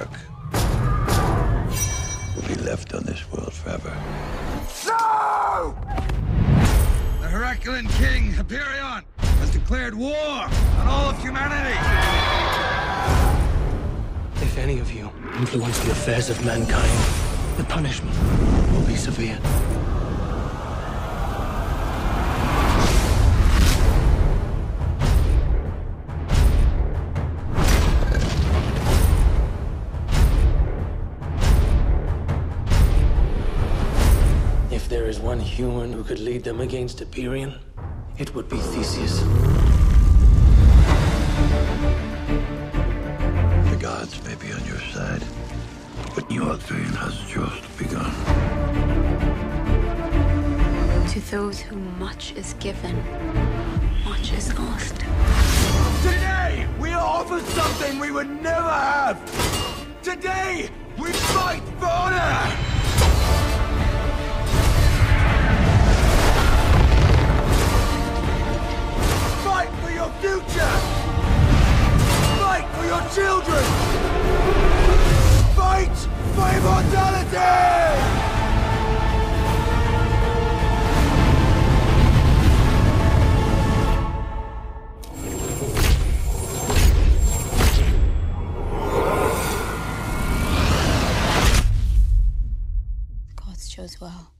mark will be left on this world forever. No! The Heraklion King, Hyperion, has declared war on all of humanity! If any of you influence the affairs of mankind, the punishment will be severe. There is one human who could lead them against Hyperion, it would be Theseus. The gods may be on your side, but your dream has just begun. To those whom much is given, much is asked. Today, we are offered something we would never have. Today, we fight for children. Fight for immortality. Chose well.